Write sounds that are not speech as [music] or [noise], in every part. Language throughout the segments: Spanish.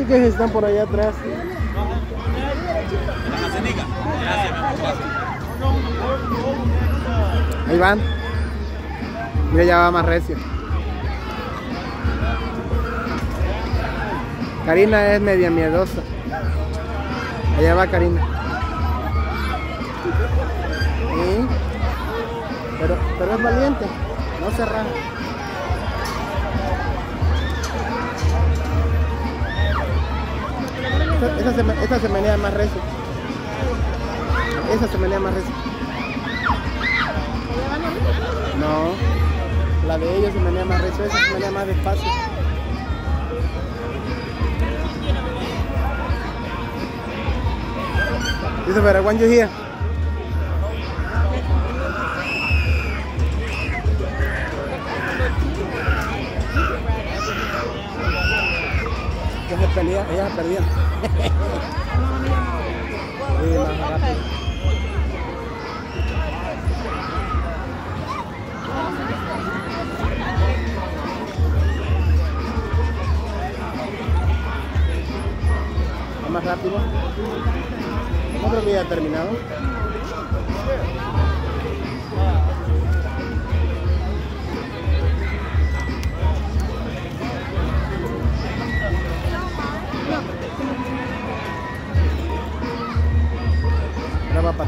tickets están por allá atrás. Ahí van. Mira, ya va más recio. Karina es media miedosa. Allá va Karina. Pero, pero es valiente. No se. Esta, se, esta se menea más recio. Esa se menea más recio. No. La de ellos se menea más recio. Esa se menea más despacio. Christopher, when you here? Ya se pelea, ella se perdía. [laughs] Sí, más rápido. ¿Va más rápido? No creo que ya terminado.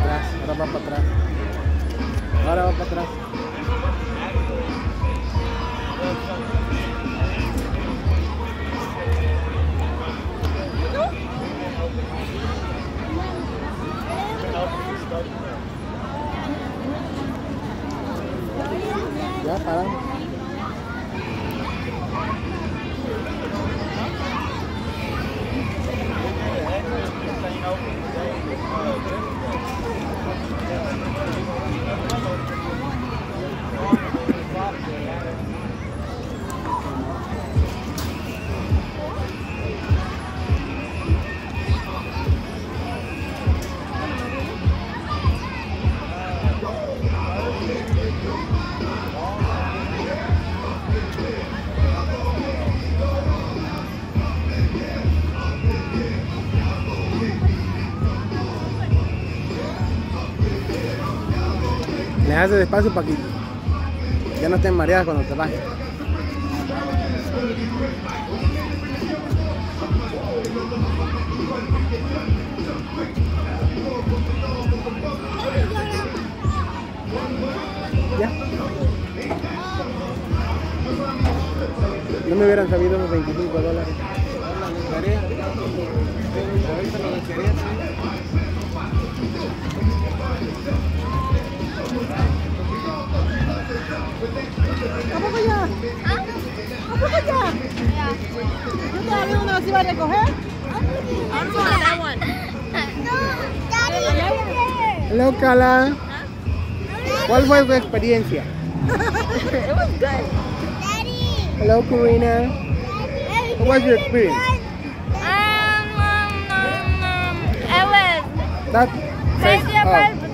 Atrás, ahora va para atrás. Ahora va para atrás. Ya, paramos. Hace despacio para que ya no estén mareadas cuando te bajes. Ya. No me hubieran sabido los 25 dólares. ¿A poco ya? ¿A poco ya? Yo todavía no las iba a recoger. Hello, Kala. ¿Cuál fue tu experiencia? Hello, Karina. What was your experience? Um, um, um, um, it was That crazy oh. about